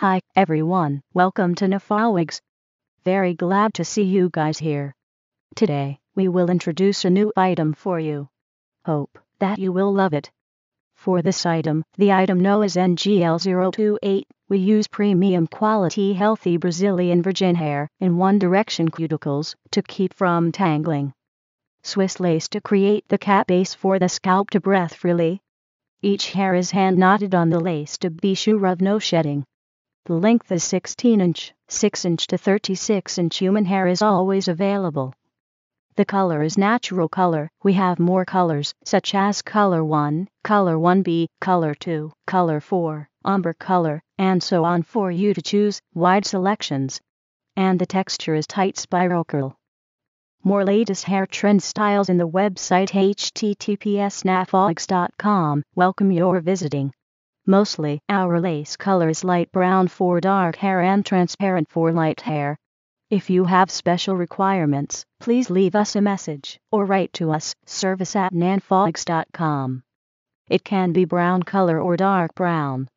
Hi, everyone. Welcome to Nafawigs. Very glad to see you guys here. Today, we will introduce a new item for you. Hope that you will love it. For this item, the item known as NGL028, we use premium quality healthy Brazilian virgin hair in one direction cuticles to keep from tangling. Swiss lace to create the cap base for the scalp to breathe freely. Each hair is hand knotted on the lace to be sure of no shedding. The length is 16 inch, 6 inch to 36 inch human hair is always available. The color is natural color. We have more colors, such as color 1, color 1B, color 2, color 4, umber color, and so on for you to choose, wide selections. And the texture is tight spiral curl. More latest hair trend styles in the website https nafawigs.com. Welcome your visiting. Mostly, our lace color is light brown for dark hair and transparent for light hair. If you have special requirements, please leave us a message or write to us, service at nafawigs.com. It can be brown color or dark brown.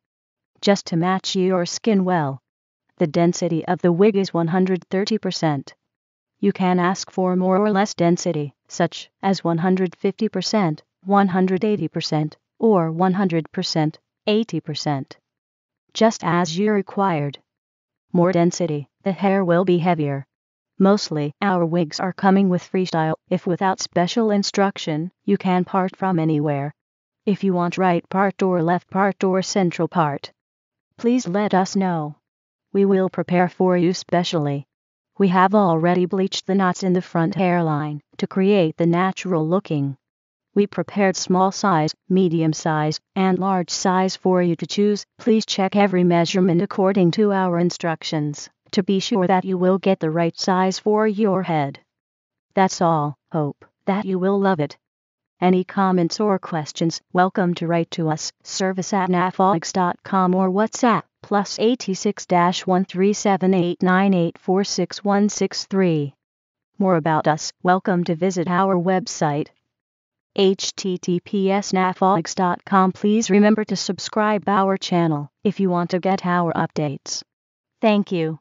Just to match your skin well. The density of the wig is 130%. You can ask for more or less density, such as 150%, 180%, or 100%. 80%. Just as you required. More density, the hair will be heavier. Mostly, our wigs are coming with freestyle. If without special instruction, you can part from anywhere. If you want right part or left part or central part, please let us know. We will prepare for you specially. We have already bleached the knots in the front hairline to create the natural looking. We prepared small size, medium size, and large size for you to choose. Please check every measurement according to our instructions to be sure that you will get the right size for your head. That's all. Hope that you will love it. Any comments or questions, welcome to write to us, service at nafawigs.com or WhatsApp, plus 86 13789846163. More about us, welcome to visit our website https nafawigs.com please remember to subscribe our channel if you want to get our updates. Thank you